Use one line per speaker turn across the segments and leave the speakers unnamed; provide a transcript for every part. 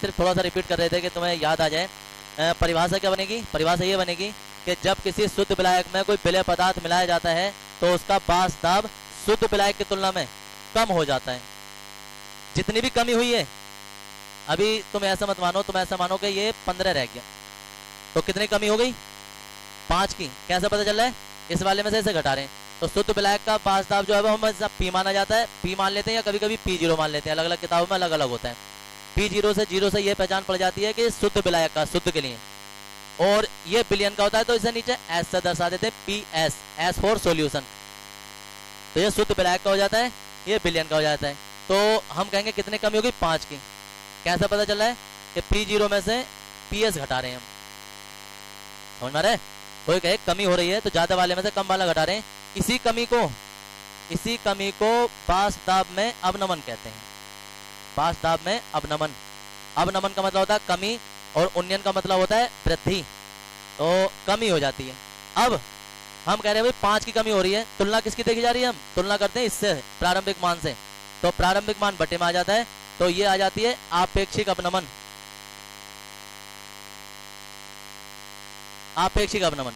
सिर्फ़ थोड़ा सा रिपीट कर रहे थे कि तुम्हें याद आ जाए। परिभाषा क्या बनेगी? परिभाषा ये बनेगी कि जब किसी शुद्ध विलायक में कोई विलय पदार्थ मिलाया जाता है तो उसका दाब शुद्ध विलायक की तुलना में कम हो जाता है। जितनी भी कमी हुई है, अभी तुम ऐसा मत मानो, तुम ऐसा मानो कि ये पंद्रह रह गया। तो कितनी कमी हो गई? पाँच की। कैसे पता चल रहा है? इस वाले में से इसे घटा रहे हैं। तो शुद्ध विलायक का दाब जो है वो हम पी माना जाता है। पी मान लेते हैं या कभी कभी पी ज़ीरो मान लेते हैं। अलग अलग किताबों में अलग अलग होता है। पी ज़ीरो से ज़ीरो से यह पहचान पड़ जाती है कि शुद्ध विलायक का, शुद्ध के लिए। और ये बिलियन का होता है तो इसे नीचे एस से दर्शा देते P S S for solution तो ये शुद्ध विलायक का हो जाता है ये बिलियन का हो जाता है। तो हम कहेंगे कितने कमी होगी? पाँच की। कैसे पता चल रहा है कि पी ज़ीरो में से पी एस घटा रहे हैं हम? समझ में आ कोई कहे, कमी हो रही है तो ज़्यादा वाले में से कम वाला घटा रहे हैं। इसी कमी को, इसी कमी को बास दाब में अवनमन कहते हैं। दाब में अवनमन। अवनमन का मतलब होता है कमी और उन्नयन का मतलब होता है वृद्धि। तो कमी हो जाती है। अब हम कह रहे हैं, भाई, पाँच की कमी हो रही है। तुलना किसकी देखी जा रही है हम? तुलना करते हैं इससे, प्रारंभिक मान से। तो प्रारंभिक मान बटे में आ जाता है। तो ये आ जाती है आपेक्षिक अपनमन आपेक्षिक अपनमन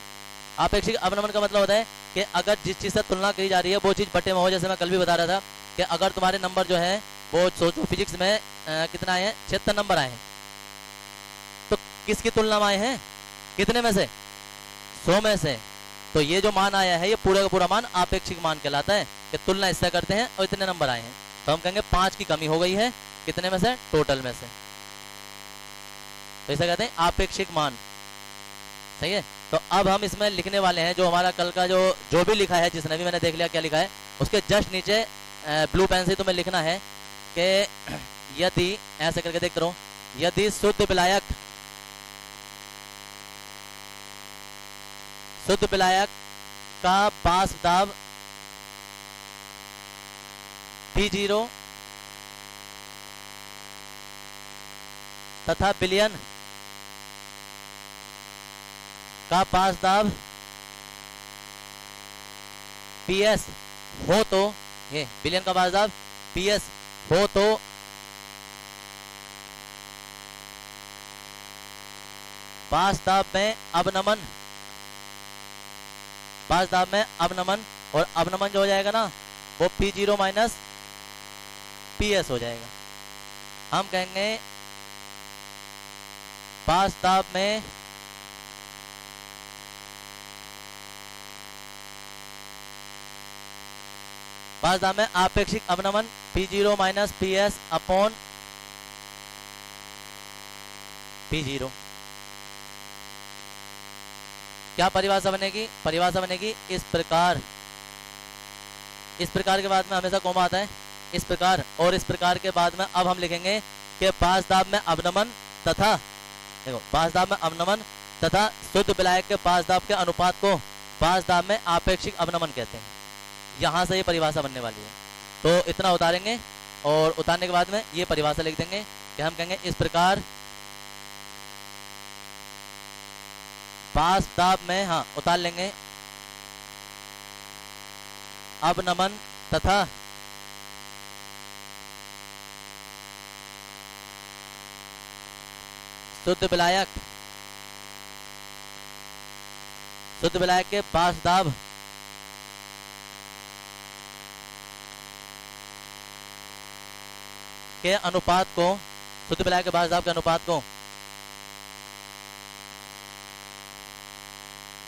आपेक्षिक अपनमन का मतलब होता है कि अगर जिस चीज़ से तुलना की जा रही है, वो चीज़ बटे में हो। जैसे मैं कल भी बता रहा था कि अगर तुम्हारे नंबर जो है वो सोचो फिजिक्स में आ, कितना आए हैं? छिहत्तर नंबर आए हैं। तो किसकी तुलना में आए हैं? कितने में से? सौ में से। तो ये जो मान आया है ये पूरा का पूरा मान आपेक्षिक मान कहलाता है कि तुलना इससे करते हैं और इतने नंबर आए हैं। तो हम कहेंगे पाँच की कमी हो गई है। कितने में से? टोटल में से। तो इसे कहते हैं आपेक्षिक मान। सही है? तो अब हम इसमें लिखने वाले हैं जो हमारा कल का जो जो भी लिखा है जिसने भी मैंने देख लिया क्या लिखा है उसके जस्ट नीचे ब्लू पेन से तुम्हें लिखना है। कि यदि, ऐसे करके देखते रहो, यदि शुद्ध विलायक शुद्ध विलायक का बास दाब पी ज़ीरो तथा बिलियन का पास दाब पीएस हो तो ये बिलियन का पास दाब पीएस हो तो दाब में अवनमन। दाब में अवनमन और अवनमन जो हो जाएगा ना, वो P zero minus P S हो जाएगा। हम कहेंगे दाब में दाब में आपेक्षिक अवनमन P zero minus P S upon P zero क्या परिभाषा बनेगी? परिभाषा बनेगी इस प्रकार। इस प्रकार के बाद में हमेशा कोमा आता है। इस प्रकार और इस प्रकार के बाद में अब हम लिखेंगे कि पास दाब में अवनमन तथा देखो पास दाब में अवनमन तथा शुद्ध विलायक के पास दाब के अनुपात को पास दाब में आपेक्षिक अवनमन कहते हैं। यहाँ से ये परिभाषा बनने वाली है। तो इतना उतारेंगे और उतारने के बाद में ये परिभाषा लिख देंगे कि हम कहेंगे इस प्रकार दाब में हाँ उतार लेंगे। अब नमन तथा शुद्ध विलायक शुद्ध विलायक के पास के अनुपात को शुद्ध विलायक के दाब के अनुपात को।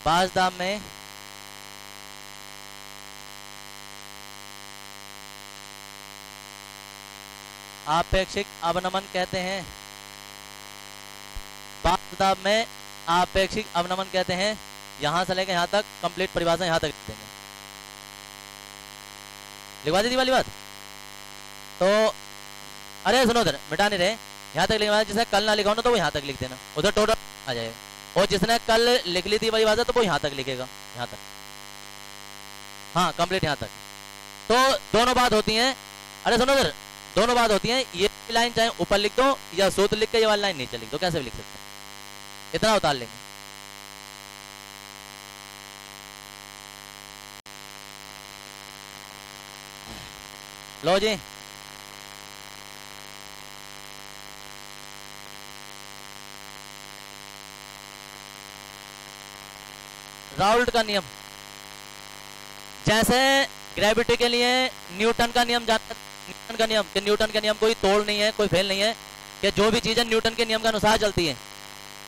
दाब में आपेक्षिक अवनमन कहते हैं। दाब में आपेक्षिक अवनमन कहते हैं। यहाँ से लेकर यहाँ तक कंप्लीट परिभाषा यहाँ तक देंगे। लिखवा दी वाली बात? तो अरे सुनो उधर, मिटा नहीं रहे। यहाँ तक लिखवा जिसने कल ना लिखा हो ना तो वो यहाँ तक लिख देना। उधर टोटल आ जाएगा और जिसने कल लिख ली थी वाली बात है तो वो यहाँ तक लिखेगा। यहाँ तक। हाँ कंप्लीट यहाँ तक। तो दोनों बात होती हैं। अरे सुनो उधर, दोनों बात होती हैं। ये लाइन चाहे ऊपर लिख दो या सूत्र लिख के ये वाली लाइन नीचे लिख दो, कैसे भी लिख सकते इतना उतार लेंगे। लो जी। राउल्ट का नियम। जैसे ग्रेविटी के लिए न्यूटन का नियम जाता, न्यूटन का नियम, कि न्यूटन का नियम कोई तोड़ नहीं है, कोई फेल नहीं है, कि जो भी चीज़ें न्यूटन के नियम के अनुसार चलती है,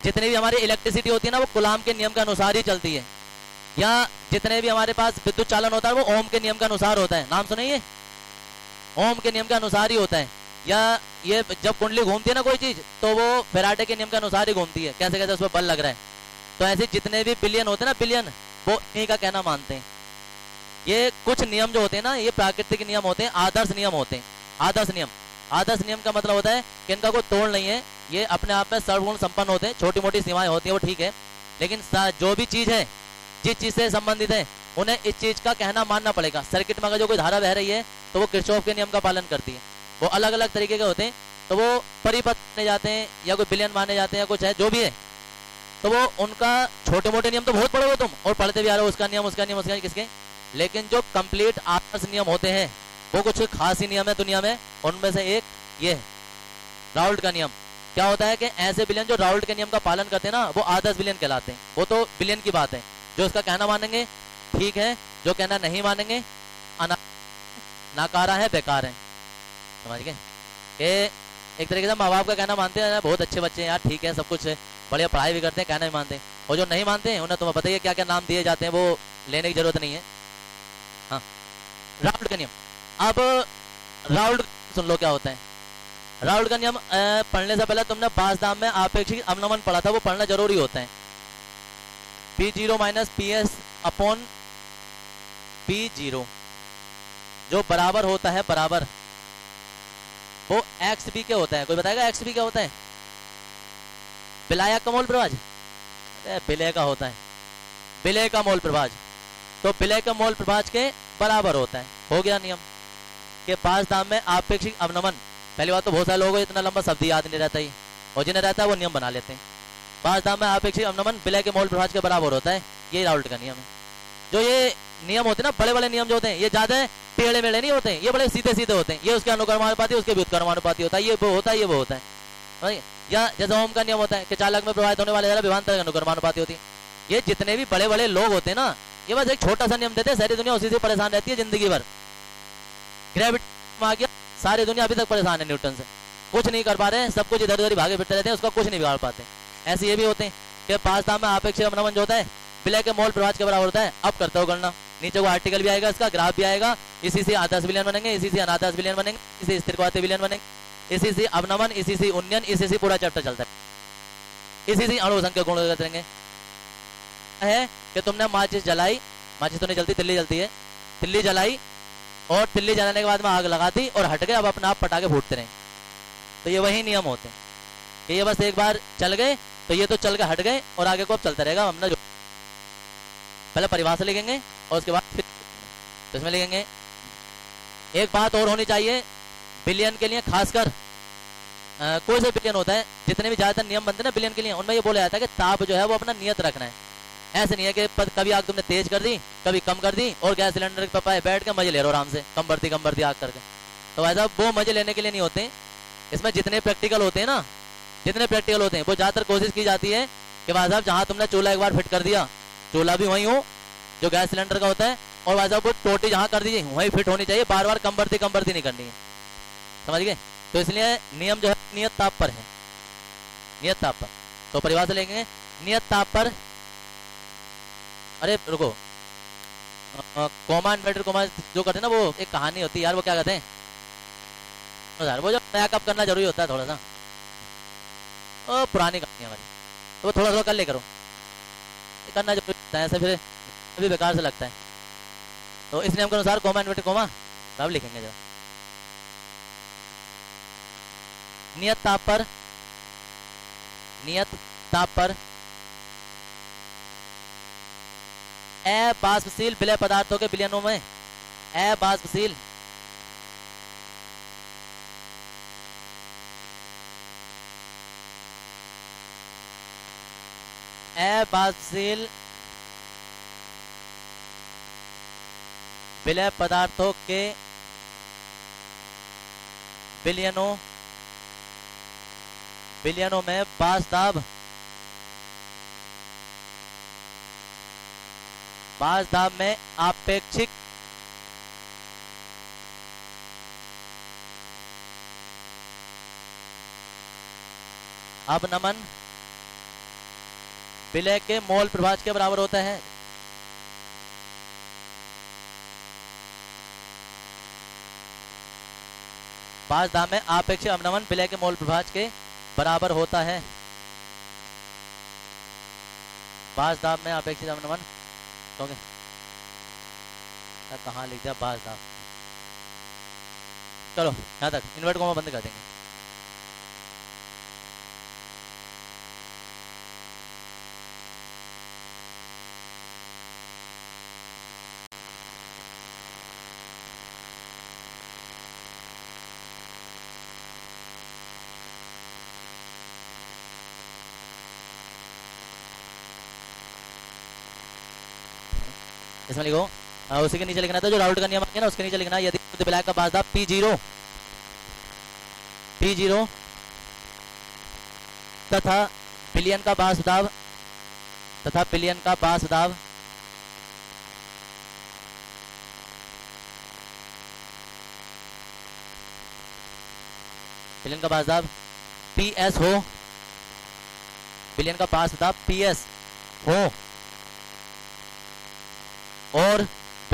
जितनी भी हमारी इलेक्ट्रिसिटी होती है ना, वो गुलाम के नियम के अनुसार ही चलती है। या जितने भी हमारे पास विद्युत चालन होता है, वो ओम के नियम के अनुसार होता है। नाम सुनिए ओम के नियम के अनुसार ही होता है। या ये जब कुंडली घूमती है ना कोई चीज़ तो वो फेराटे के नियम के अनुसार ही घूमती है। कैसे कैसे उसमें बल लग रहा है। तो ऐसे जितने भी बिलियन होते हैं ना बिलियन वो इन्हीं का कहना मानते हैं। ये कुछ नियम जो होते हैं ना, ये प्राकृतिक नियम होते हैं, आदर्श नियम होते हैं। आदर्श नियम। आदर्श नियम का मतलब होता है कि इनका कोई तोड़ नहीं है, ये अपने आप में सर्वगुण संपन्न होते हैं छोटी मोटी सीमाएँ होती है, वो ठीक है। लेकिन जो भी चीज़ है, जिस चीज़ से संबंधित है, उन्हें इस चीज़ का कहना मानना पड़ेगा। सर्किट में अगर जो कोई धारा बह रही है तो वो कृषोभ के नियम का पालन करती है। वो अलग अलग तरीके के होते हैं तो वो परिपथ माने जाते हैं, या कोई बिलियन माने जाते हैं कुछ है, जो भी है तो वो उनका छोटे मोटे नियम तो बहुत पढ़े हो तुम, और पढ़ते भी आ रहे हो, उसका नियम उसका नियम, उसका किसके? लेकिन जो कंप्लीट आदर्श नियम होते हैं, वो कुछ खास ही नियम है दुनिया में, उनमें से एक ये है राउल्ट का नियम। क्या होता है कि ऐसे बिलियन जो राउल्ट के नियम का पालन करते हैं ना, वो आदर्श बिलियन कहलाते हैं, वो तो बिलियन की बात है, जो उसका कहना मानेंगे, ठीक है, जो कहना नहीं मानेंगे नाकारा है, बेकार है। समझ गए? एक तरीके से माँ बाप का कहना मानते हैं बहुत अच्छे बच्चे हैं यार, ठीक है, सब कुछ बढ़िया पढ़ाई भी करते हैं, कहना भी मानते हैं। और जो नहीं मानते हैं, उन्हें तुम्हें बताइए क्या क्या नाम दिए जाते हैं, वो लेने की ज़रूरत नहीं है। हाँ। का नियम। अब राउल्ड सुन लो क्या होता है। राउल्ड का नियम पढ़ने से पहले तुमने पास दाम में आपेक्षिक अवनमन पढ़ा था, वो पढ़ना ज़रूरी होता है। P zero minus P S upon P zero जो बराबर होता है, बराबर। वो एक्स बी क्या होता है। कोई बताएगा एक्स बी क्या होता है? बिलाया का मोल प्रभाज? बिलय का होता है। बिलय का मोल प्रभाज। तो बिलय का मोल प्रभाज के बराबर होता है। हो गया नियम। के पास दाम में आपेक्षिक अवनमन। पहली बात तो बहुत सारे लोगों इतना लंबा शब्द याद नहीं रहता ही। और जिन्हें रहता है, वो नियम बना लेते हैं। पास दाम में आपेक्षिक अवनमन बिलय के मोल प्रभाज के बराबर होता है। ये राउल्ट का नियम है। जो ये नियम होते हैं ना, बड़े बड़े नियम जो होते हैं, ये ज़्यादा टेढ़े मेढ़े नहीं होते हैं। ये बड़े सीधे सीधे होते हैं। ये उसके अनुकर्मानुपाती, उसके भी उत्कर्मानुपाती होता है। ये वो होता है, ये वो होता है। या जैसे ओम का नियम होता है कि चालक में प्रभावित होने वाले विभांतर अनुकर्मानुपाती होती है। ये जितने भी बड़े बड़े लोग होते हैं ना, ये बस एक छोटा सा नियम देते हैं, सारी दुनिया उसी से परेशान रहती है ज़िंदगी भर। ग्रेविटी आ गया, सारी दुनिया अभी तक परेशान है न्यूटन से। कुछ नहीं कर पा रहे हैं, सब कुछ इधर उधर भागे फिरते रहते हैं, उसका कुछ नहीं बिगाड़ पाते। ऐसे ये भी होते हैं कि दाम में अपेक्षित अवनमन जो होता है, विलय के मोल प्रभाव के बराबर होता है, अब करते हो गणना। नीचे को आर्टिकल भी आएगा, इसका ग्राफ भी आएगा, इसी से आदर्श विलियन बनेंगे, इसी से अनादर्श विलियन बनेंगे, इसी स्थिर विलियन बनेंगे। इसी से अवनमन, इसी से उन्नयन, इसी से पूरा चैप्टर चलता है। इसी से अणु संख्या गुण करेंगे है? कि तुमने माचिस जलाई, माचिस तो नहीं जलती, तिल्ली जलती है। तिल्ली जलाई और तिल्ली जलाने के बाद में आग लगा दी और हट गए, अब अपना आप पटाखे फूटते रहे। तो ये वही नियम होते हैं। कि ये बस एक बार चल गए तो ये तो चल के हट गए और आगे को अब चलता रहेगा हमने जो पहले परिभाषा लिखेंगे और उसके बाद फिर तो इसमें लिखेंगे, एक बात और होनी चाहिए बिलियन के लिए खासकर कोई से बिलियन होता है, जितने भी ज़्यादातर नियम बनते हैं ना बिलियन के लिए, उनमें ये बोला जाता है कि ताप जो है वो अपना नियत रखना है। ऐसे नहीं है कि कभी आग तुमने तेज कर दी, कभी कम कर दी, और गैस सिलेंडर के पाए बैठ के मज़े ले रहे हो आराम से, कम बढ़ती कम बढ़ती आग करके। तो ऐसा वो मज़े लेने के लिए नहीं होते। इसमें जितने प्रैक्टिकल होते हैं ना, जितने प्रैक्टिकल होते हैं, वो ज़्यादातर कोशिश की जाती है कि भाई साहब, जहाँ तुमने चूल्हा एक बार फिट कर दिया, चूल्हा भी वही हो, जो गैस सिलेंडर का होता है, और भाई साहब, वो टोटी जहाँ कर दीजिए, वही फिट होनी चाहिए, बार बार कम बढ़ती कम बढ़ती नहीं करनी है। समझ गए? तो इसलिए नियम जो है, नियत ताप पर है। नियत ताप पर। तो परिभाषा लेंगे, नियत ताप पर। अरे, रुको। कॉमा इन्वर्टर कॉमा जो करते हैं ना वो, एक कहानी होती है यार, वो क्या कहते हैं? यार वो जो कप करना ज़रूरी होता है थोड़ा सा। ओ पुरानी कहानी हमारी। तो वो थोड़ा थोड़ा कर ले करो। करना ज़रूरी होता है, ऐसे फिर, अभी बेकार से लगता है। तो इस नियम के अनुसार कॉमा इन्वर्टर कॉमा तब लिखेंगे जब नियत ताप पर नियत ताप पर अबाष्पशील विलय पदार्थों के विलयनों में अबाष्पशील अबाष्पशील विलय पदार्थों के बिलियनों बिलियनों में बास दाब। बास दाब में आपेक्षिक अवनमन विलय के मोल प्रभाज के बराबर होता है। बास दाब में आपेक्षिक अवनमन विलय के मोल प्रभाज के बराबर होता है। बास दाब में अपेक्षित अवनमन तो कहाँ लिख दिया बास दाब? चलो, यहाँ तक। इन्वर्ट को बंद कर देंगे। इसमें लिखो उसी के नीचे लिखना था, जो राउट का नियम आ गया ना, उसके नीचे लिखना, यदि ब्लैक का पास था पी ज़ीरो पी ज़ीरो तथा बिलियन का बास दाब तथा बिलियन का बास दाब बिलियन का बास दाब पी एस हो। बिलियन का बास दाब पी एस हो।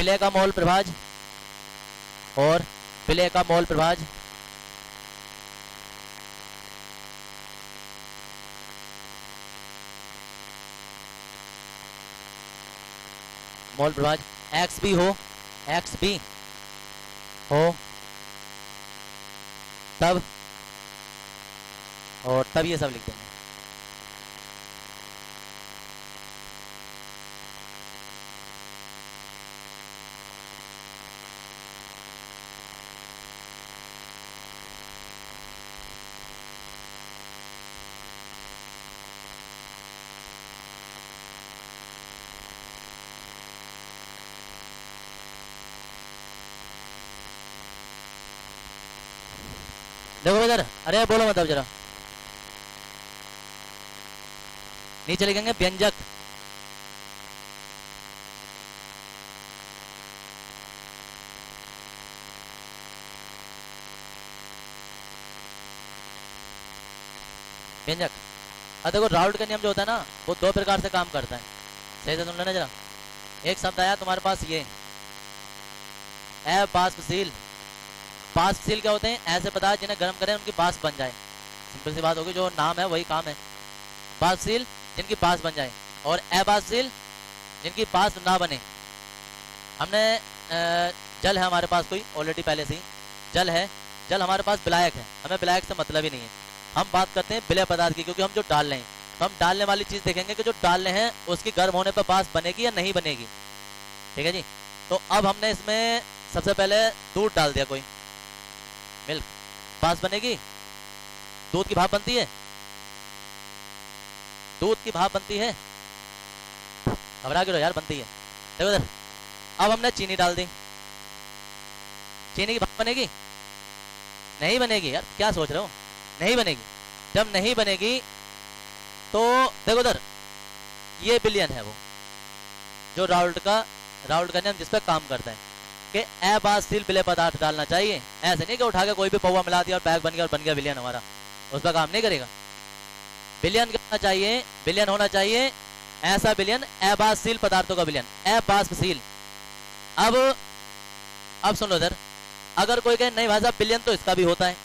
विलय का मोल प्रभाज? और विलय का मोल प्रभाज? मोल प्रभाज एक्स भी हो एक्स भी हो, तब, और तब ये सब लिख देंगे। देखो इधर। अरे बोलो मतलब जरा। नीचे लिखेंगे व्यंजक। व्यंजक। अब देखो राउट का नियम जो होता है ना, वो दो प्रकार से काम करता है। सही से सुन लेना जरा। एक शब्द आया तुम्हारे पास ये। बाष्पशील। बाष्पशील क्या होते हैं, ऐसे पदार्थ जिन्हें गर्म करें, उनकी बास बन जाए। सिंपल सी बात होगी जो नाम है, वही काम है। बाष्पशील जिनकी बास बन जाए। और अबाष्पशील जिनकी बास ना बने। हमने जल है हमारे पास कोई ऑलरेडी पहले से ही। जल है, जल हमारे पास विलायक है। हमें विलायक से मतलब ही नहीं है। हम बात करते हैं विलय पदार्थ की, क्योंकि हम जो डाल रहे हैं। तो हम डालने वाली चीज़ देखेंगे कि जो डाल रहे हैं, उसकी गर्म होने पर बास बनेगी या नहीं बनेगी। ठीक है जी? तो अब हमने इसमें सबसे पहले दूध डाल दिया कोई। बास बनेगी। दूध की भाप बनती है। दूध की भाप बनती है। घबरा के यार, बनती है। देखो इधर। अब हमने चीनी डाल दी। चीनी की भाप बनेगी? नहीं बनेगी यार, क्या सोच रहे हो? नहीं बनेगी। जब नहीं बनेगी तो देखो उधर ये बिलियन है वो, जो राउल्ट का राउल्ट का नियम जिस पर काम करता है। कि अबासिल बिले पदार्थ डालना चाहिए। ऐसे नहीं कि उठा के कोई भी पौवा मिला दिया और बैग बन गया और बन गया बिलियन हमारा। उस पर काम नहीं करेगा। बिलियन होना चाहिए, बिलियन होना चाहिए। ऐसा बिलियन अबासिल पदार्थों का बिलियन। अबासशील अब अब सुन लो इधर। अगर कोई कहे, नहीं भाई साहब, बिलियन तो इसका भी होता है।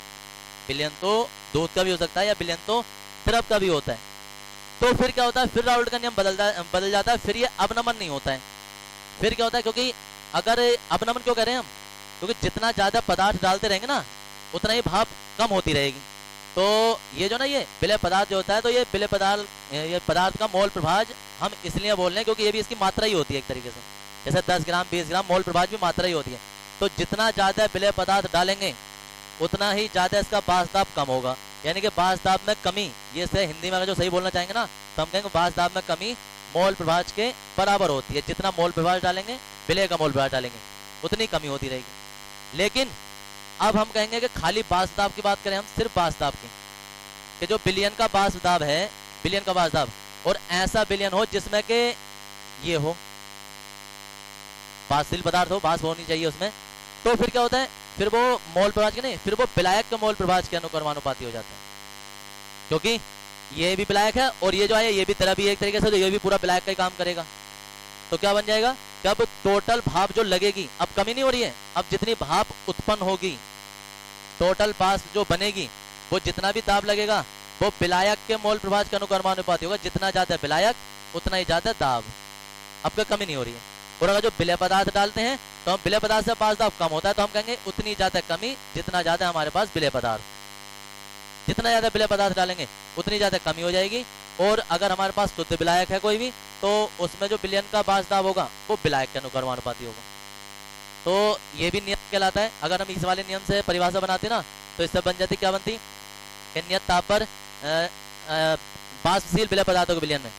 बिलियन तो दूध का भी हो सकता है या बिलियन तो सिरप का भी होता है। तो फिर क्या होता है? फिर राउल्ट का नियम बदल बदल जाता है। फिर ये अवनमन नहीं होता है। फिर क्या होता है? क्योंकि अगर अवनमन क्यों करें हम? क्योंकि जितना ज़्यादा पदार्थ डालते रहेंगे ना, उतना ही भाप कम होती रहेगी। तो ये जो ना ये विलय पदार्थ जो होता है तो ये विलय पदार्थ, ये पदार्थ का मोल प्रभाज हम इसलिए बोल रहे हैं क्योंकि ये भी इसकी मात्रा ही होती है एक तरीके से। जैसे 10 ग्राम 20 ग्राम मोल प्रभाज भी मात्रा ही होती है। तो जितना ज़्यादा विलय पदार्थ डालेंगे, उतना ही ज़्यादा इसका बासदाब कम होगा। यानी कि बासदाब में कमी, ये से हिंदी में अगर जो सही बोलना चाहेंगे ना तो हम कहेंगे बासदाब में कमी मोल प्रभाज के बराबर होती है। जितना मोल प्रभाज डालेंगे विलय का मोल प्रभाज डालेंगे, उतनी कमी होती रहेगी। लेकिन, अब हम कहेंगे कि खाली बासदाब की बात करें, हम सिर्फ़ बासदाब की। कि जो बिलियन का बासदाब है, बिलियन का बासदाब और ऐसा बिलियन हो जिसमें के ये हो बासशील पदार्थ हो, बास होनी चाहिए उसमें तो फिर क्या होता है? फिर वो मोल प्रभाज के नहीं, फिर वो विलायक के मोल प्रभाज के अनुकर्मानुपाती हो जाते हैं। क्योंकि ये भी विलायक है, और ये जो है, ये भी तेरा भी एक तरीके से तो ये भी पूरा विलायक का ही काम करेगा। तो क्या बन जाएगा? जब टोटल भाप जो लगेगी, अब कमी नहीं हो रही है, अब जितनी भाप उत्पन्न होगी, टोटल पास जो बनेगी, वो जितना भी दाब लगेगा, वो विलायक के मोल प्रभाज के अनुकर्मानुपाती होगा। जितना ज़्यादा विलायक उतना ही ज़्यादा दाब। अब कमी नहीं हो रही है। और अगर जो विलय पदार्थ डालते हैं तो हम विलय पदार्थ से पास दाब कम होता है तो हम कहेंगे उतनी ज़्यादा कमी, जितना ज़्यादा हमारे पास विलय पदार्थ। जितना ज़्यादा विलय पदार्थ डालेंगे, उतनी ज़्यादा कमी हो जाएगी। और अगर हमारे पास शुद्ध विलायक है कोई भी तो उसमें जो बिलियन का बासदाब होगा, वो बिलायक के अनुकर्मानुपाती होगा। तो ये भी नियम कहलाता है। अगर हम इस वाले नियम से परिभाषा बनाते ना तो इससे बन जाती क्या बनती? नियत ताप पर बासशील विलय पदार्थों के बिलियन में।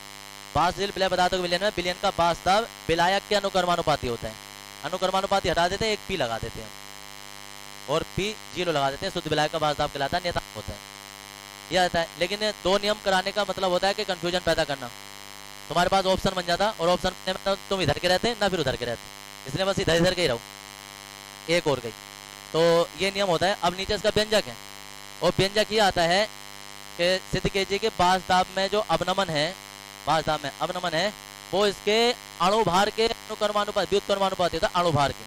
बासशील विलय पदार्थों के विलयन में विलयन का बासदाब बिलायक के अनुकर्मानुपाती होता है। अनुकर्मानुपाती हटा देते हैं, एक पी लगा देते हैं। और पी ज़ीरो लगा देते हैं, शुद्ध विलायक का बासदाब कहलाता है नियताप होता है। यह आता है। लेकिन दो नियम कराने का मतलब होता है कि कंफ्यूजन पैदा करना। तुम्हारे पास ऑप्शन बन जाता और ऑप्शन तो तुम इधर के रहते ना फिर उधर के रहते इसलिए बस इधर इधर के ही रहो। एक और गई। तो ये नियम होता है, अब नीचे इसका व्यंजक है। और व्यंजक ये आता है कि सिद्ध के जी के में जो अवनमन है, बासदाब में अवनमन है, वो इसके अणुभार के अनुकर्मानुपात व्युत्कर्मानुपात होता है, अणुभार के।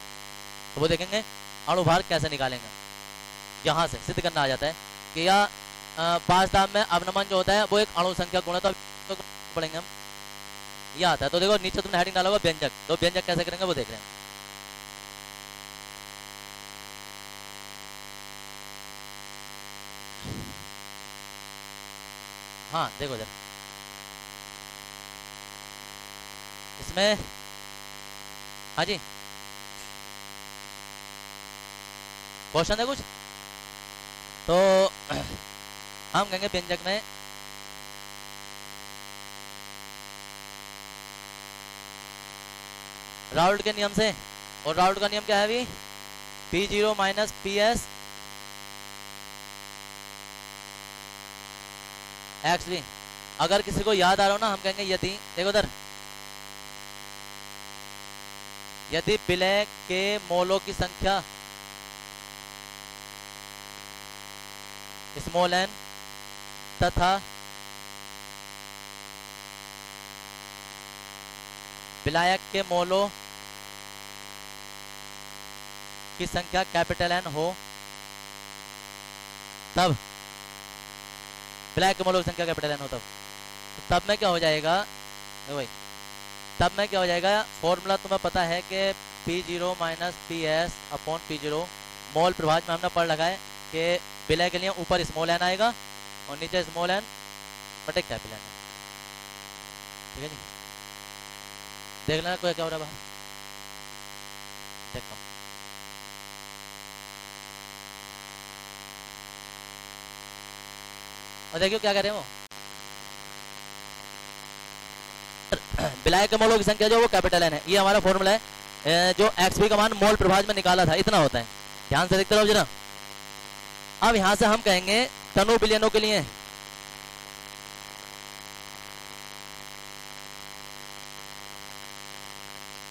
तो वो देखेंगे, अणुभार कैसे निकालेंगे? यहाँ से सिद्ध करना आ जाता है कि या बासदाब में अवनमन जो होता है, वो एक अणु संख्या गुण तो पढ़ेंगे हम। ये आता है तो देखो, नीचे तुमने हेडिंग डाला होगा व्यंजक। तो व्यंजक कैसे करेंगे, वो देख रहे हैं। हाँ देखो जरा। इसमें हाँ जी। क्वेश्चन है कुछ? तो हम कहेंगे व्यंजक में राउल्ट के नियम से। और राउल्ट का नियम क्या है अभी? P zero minus P S X भी अगर किसी को याद आ रहा हो ना, हम कहेंगे यदि, देखो उधर यदि विलय के मोलों की संख्या स्मॉल एन तथा विलायक के मोलों की संख्या कैपिटल एन हो, तब ब्लैक मोलों की संख्या कैपिटल एन हो तब। तब में क्या हो जाएगा भाई, तब में क्या हो जाएगा फॉर्मूला तुम्हें पता है कि P zero minus P S upon P zero मोल प्रभाज में हमने पढ़ लगा है कि विलय के लिए ऊपर स्मॉल एन आएगा और नीचे स्मॉल एन बटे कैपिटल एन ठीक है जी? देख लेना कोई क्या हो रहा है देखता और देखियो क्या कर वो। विलायक के मोलों की संख्या जो वो कैपिटल एन है। ये हमारा फॉर्मूला है जो एक्स भी का मान मोल प्रभाज में निकाला था, इतना होता है। ध्यान से देखते रहो जरा। अब यहाँ से हम कहेंगे, तनु बिलियनों के लिए।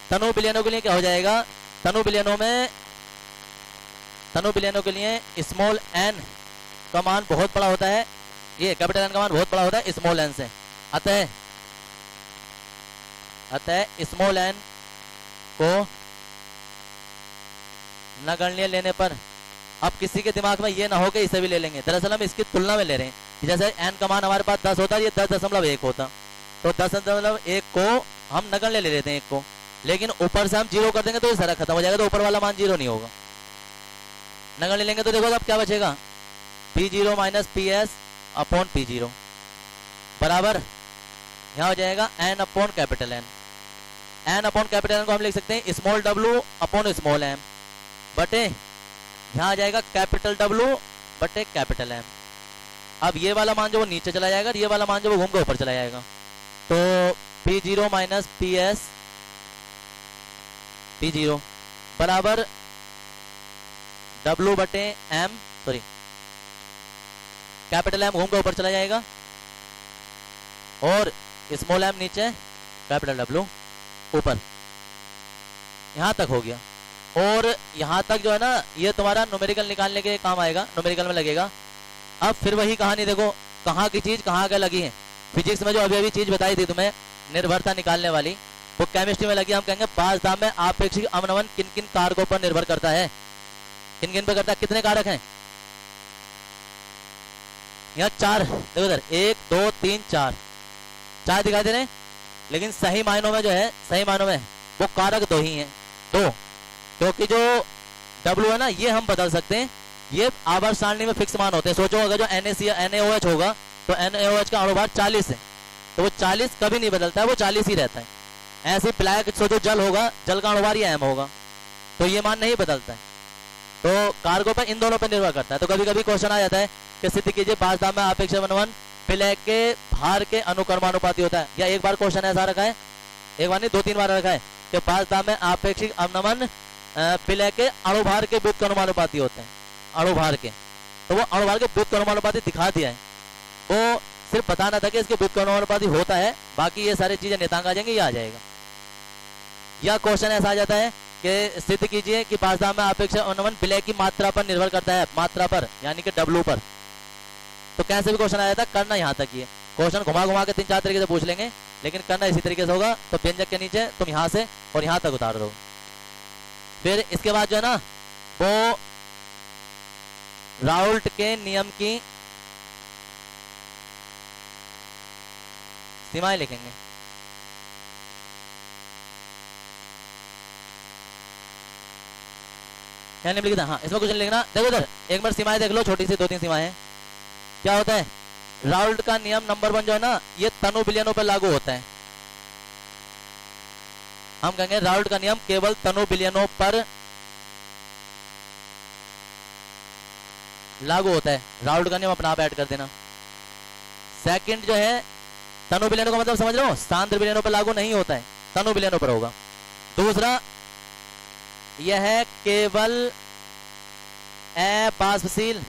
तनु बिलियनों के लिए क्या हो जाएगा? तनु बिलियनों में, तनु बिलियनों के लिए स्मॉल एन का मान बहुत बड़ा होता है। ये कैपिटल एन का मान बहुत बड़ा होता है स्मॉल एन से। अतः अतः स्मॉल एन को नगण्य लेने पर अब किसी के दिमाग में ये ना हो कि इसे भी ले लेंगे। दरअसल हम इसकी तुलना में ले रहे हैं। जैसे एन का मान हमारे पास दस होता है, ये दस दशमलव एक होता। तो दस दशमलव एक को हम नगण्य ले लेते हैं एक को। लेकिन ऊपर से हम ज़ीरो कर देंगे तो ये सारा खत्म हो जाएगा तो ऊपर वाला मान ज़ीरो नहीं होगा। नगण्य लेंगे तो देखो अब क्या बचेगा। P zero minus P S upon P zero. बराबर? यहाँ हो जाएगा N upon capital N N upon capital N को हम लिख सकते हैं small W upon small M बटे, यहाँ आ जाएगा कैपिटल डब्ल्यू बटे कैपिटल एम अब ये वाला मान जो वो नीचे चला जाएगा, ये वाला मान जो वो घूम के ऊपर चला जाएगा। तो P zero minus P S, P zero. बराबर डब्ल्यू बटे एम सॉरी कैपिटल एम घूम के ऊपर चला जाएगा। और स्मॉल एम नीचे कैपिटल डब्ल्यू ऊपर। यहाँ तक हो गया। और यहाँ तक जो है ना, ये तुम्हारा न्यूमेरिकल निकालने के काम आएगा न्यूमेरिकल में लगेगा। अब फिर वही कहानी देखो, कहाँ की चीज़ कहाँ का लगी है। फिजिक्स में जो अभी अभी चीज़ बताई थी तुम्हें, निर्भरता निकालने वाली, वो केमिस्ट्री में लगी। हम कहेंगे, पाँच दाम में आपेक्षिक अवनमन किन किन कारकों पर निर्भर करता है। किन किन पर करता है? कितने कारक हैं? यहाँ चार, देखो इधर, एक, दो, तीन, चार। चार दिखाई दे रहे लेकिन सही मायनों में जो है, सही मायनों में वो कारक दो ही हैं। दो, क्योंकि जो डब्ल्यू है ना, ये हम बदल सकते हैं। ये आवर्त सारणी में फिक्स मान होते हैं। सोचो, अगर जो एन एच होगा तो एन एच का अणुभार चालीस है। तो वो चालीस कभी नहीं बदलता है, वो चालीस ही रहता है। ऐसे ब्लैक सोचो जल होगा, जल का अणुभार ही एम होगा। तो ये मान नहीं बदलता है। तो कार्गो पर इन दोनों पर निर्भर करता है। तो कभी कभी क्वेश्चन आ जाता है कि सिद्ध कीजिए दाम में अपेक्षा मनवन ब्लैक के भार के अनुकर्मानुपाती होता है। या एक बार क्वेश्चन ऐसा रखा है, एक बार नहीं दो तीन बार रखा है कि दाम में अपेक्षिक अवनमन ब्लैक के अणुभार के बुद्ध अनुमानुपाती होते हैं। अणुभार के। तो वो अणुभार के बुद्ध अनुमानुपाती दिखा दिया है। वो सिर्फ़ बताना था कि इसके बुद्ध अनुमानुपाती होता है, बाकी ये सारी चीज़ें नेतांग आ जाएँगे, ये आ जाएगा। या क्वेश्चन ऐसा आ जाता है कि सिद्ध कीजिए कि पासदाम में अपेक्षा अनुमान विलय की मात्रा पर निर्भर करता है, मात्रा पर, यानी कि डब्लू पर। तो कैसे भी क्वेश्चन आया था, करना यहाँ तक ही क्वेश्चन घुमा घुमा के तीन चार तरीके से पूछ लेंगे, लेकिन करना इसी तरीके से होगा। तो व्यंजक के नीचे, तुम यहाँ से और यहाँ तक उतार दो। फिर इसके बाद जो है ना, वो राउल्ट के नियम की सीमाएँ लिखेंगे। क्या नहीं लिखा हाँ इसमें कुछ नहीं लिखना। देखो इधर, एक बार सीमाएँ देख लो, छोटी सी दो तीन सीमाएँ। हैं क्या होता है? राउल्ट का नियम नंबर वन जो है ना, ये तनु बिलियनों पर लागू होता है। हम कहेंगे राउल्ट का नियम केवल तनु बिलियनों पर लागू होता है। राउल्ट का नियम अपना आप ऐड कर देना। सेकंड जो है, तनु बिलियनों का मतलब समझ रहे हो? सांद्र बिलियनों पर लागू नहीं होता है। तनु बिलियनों पर होगा। दूसरा, यह केवल अबाष्पशील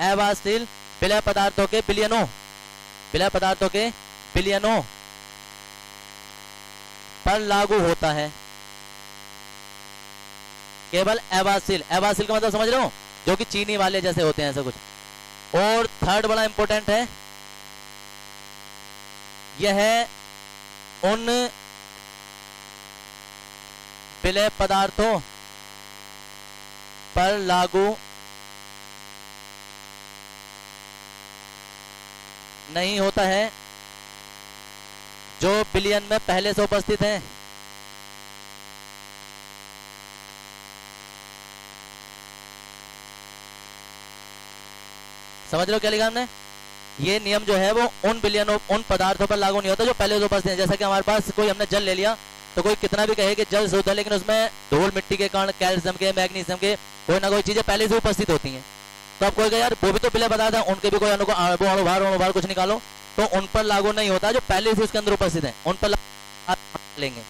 अबाष्पशील विलय पदार्थों के बिलियनों। विलय पदार्थों के बिलियनों। पर लागू होता है। केवल एवासिल एवासिल का मतलब समझ रहे हो? जो कि चीनी वाले जैसे होते हैं, ऐसा कुछ। और थर्ड बड़ा इंपॉर्टेंट है। यह उन विलय पदार्थों पर लागू नहीं होता है, जो बिलियन में पहले से उपस्थित हैं। समझ लो क्या लिखा हमने? ये नियम जो है वो उन बिलियनों, उन पदार्थों पर लागू नहीं होता जो पहले उपस्थित हैं जैसा कि हमारे पास कोई हमने जल ले लिया तो कोई कितना भी कहे कि जल शुद्ध है, लेकिन उसमें धूल मिट्टी के कारण, कैल्शियम के, मैग्नीशियम के, कोई ना कोई चीज़ें पहले से उपस्थित होती हैं। तो अब कोई यार, वो भी तो बिले पदार्थ है, उनके भी कोई अणुभार अणुभार कुछ निकालो। तो उन पर लागू नहीं होता जो पहले से उसके अंदर उपस्थित है। उन पर लेंगे।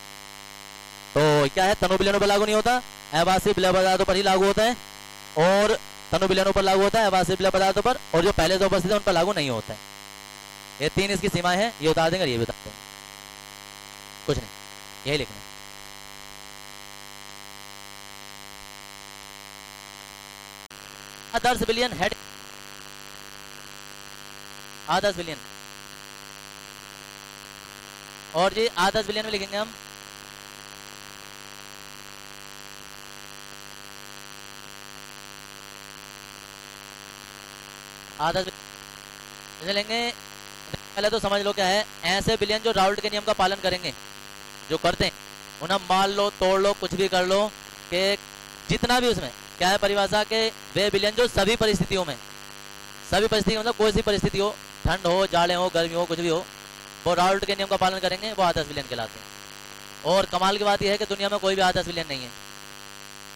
तो क्या है? तनु बिलियनों पर लागू नहीं होता। अवासी बिलय पदार्थों पर ही लागू होता है। और तनु बिलियनों पर लागू होता है अवासी बिलय पदार्थों पर, और जो पहले से उपस्थित है, उन पर लागू नहीं होता है। ये तीन इसकी सीमाएँ हैं, ये उतार देंगे ये बता देंगे। कुछ नहीं, यही लिखना आदर्श बिलियन हेड। आदर्श बिलियन। और जी, आदर्श बिलियन में लिखेंगे हम आदर्श लेंगे। पहले तो समझ लो क्या है, ऐसे बिलियन जो राउल्ट के नियम का पालन करेंगे, जो करते हैं, उन्हें मार लो, तोड़ लो, कुछ भी कर लो, कि जितना भी उसमें, क्या है परिभाषा के, वे बिलियन जो सभी परिस्थितियों में, सभी परिस्थितियों मतलब कोई सी परिस्थिति हो, ठंड हो, जाड़े हो, गर्मी हो, कुछ भी हो, वो राउल्ट के नियम का पालन करेंगे, वो आदर्श बिलियन कहलाते हैं। और कमाल की बात यह है कि दुनिया में कोई भी आदर्श विलियन नहीं है।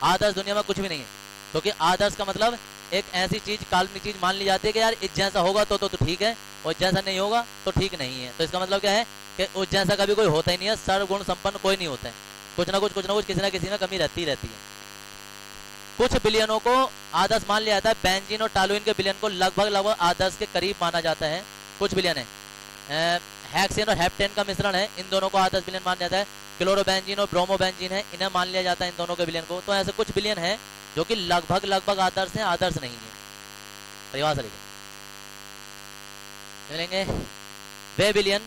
आदर्श दुनिया में कुछ भी नहीं है, क्योंकि तो आदर्श का मतलब एक ऐसी चीज़ काल्पनिक चीज़ मान ली जाती है कि यार जैसा होगा तो तो, तो ठीक है और जैसा नहीं होगा तो ठीक नहीं है। तो इसका मतलब क्या है कि उस जैसा कभी कोई होता ही नहीं है सर्वगुण संपन्न कोई नहीं होता है। कुछ ना कुछ कुछ ना कुछ किसी ना किसी में कमी रहती रहती है। कुछ बिलियनों को आदर्श मान लिया जाता है बेंजीन और टालुइन के बिलियन को लगभग लगभग आदर्श के करीब माना जाता है। कुछ बिलियन है। हैक्सेन और हेप्टेन का मिश्रण है इन दोनों को आदर्श बिलियन माना जाता है। क्लोरोबेंजीन और ब्रोमोबेंजीन है इन्हें मान लिया जाता है इन दोनों के बिलियन को। तो ऐसे कुछ बिलियन है जो कि लगभग लगभग आदर्श है, आदर्श नहीं है। परिभाषा लिखे मिलेंगे वे बिलियन,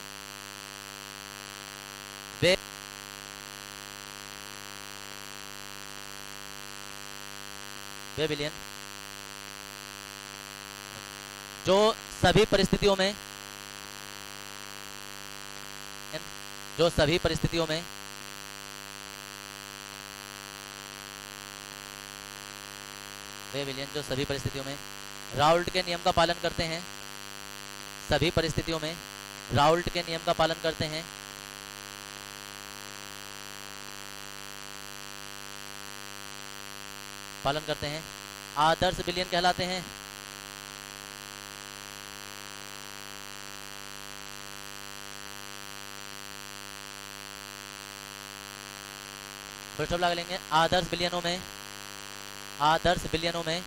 वे वे बिलियन, जो सभी परिस्थितियों में, जो सभी परिस्थितियों में वे विलियन जो सभी परिस्थितियों में राउल्ट के नियम का पालन करते हैं, सभी परिस्थितियों में राउल्ट के नियम का पालन करते हैं। पालन करते हैं, आदर्श बिलियन कहलाते हैं। फिर सब लगा लेंगे, आदर्श बिलियनों में आदर्श बिलियनों में।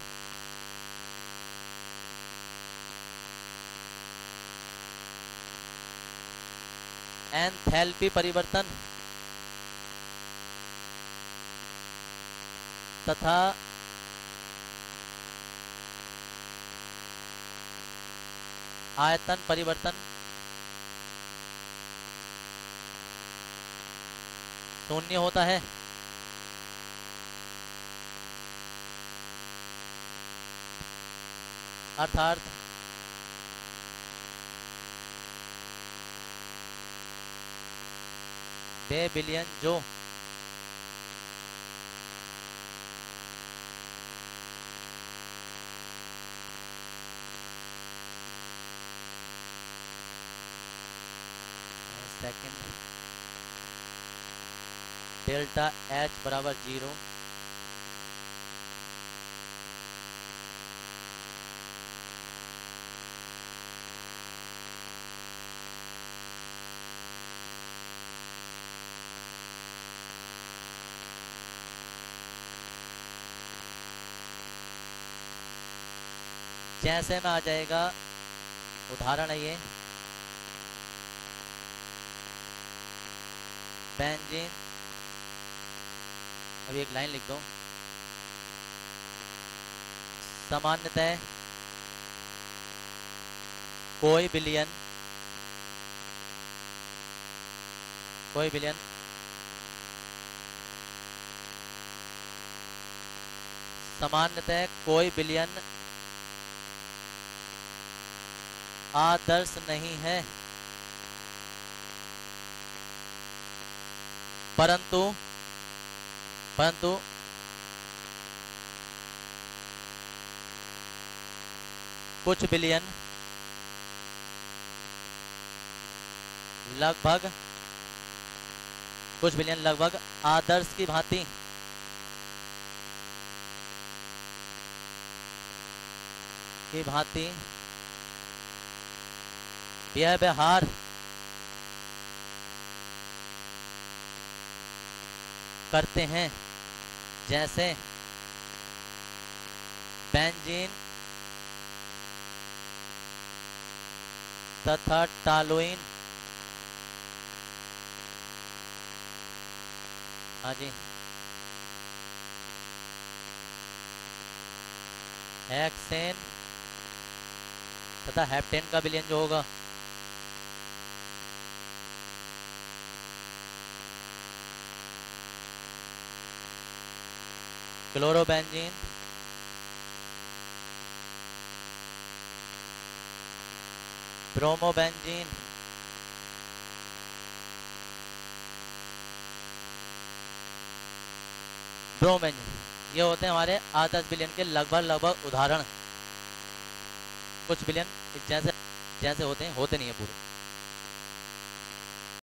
एंथैल्पी परिवर्तन तथा आयतन परिवर्तन शून्य होता है। अर्थात वे बिलियन जो सेकंड डेल्टा एच बराबर ज़ीरो। जैसे में आ जाएगा, उदाहरण है ये। बेंजीन अभी एक लाइन लिख दो। सामान्यतः, कोई बिलियन कोई बिलियन, सामान्यतः कोई बिलियन आदर्श नहीं है। परंतु परंतु, कुछ बिलियन लगभग, कुछ बिलियन लगभग आदर्श की भांति। की भांति यह व्यवहार करते हैं जैसे बेंजीन तथा टालोइन। हाँ जी। हेक्सेन तथा हेप्टेन का विलयन जो होगा। क्लोरोबेंजीन ब्रोमोबेंजीन ब्रोमेंजीन ये होते हैं हमारे आठ दस बिलियन के लगभग लगभग उदाहरण। कुछ बिलियन जैसे जैसे होते हैं, होते नहीं है पूरे।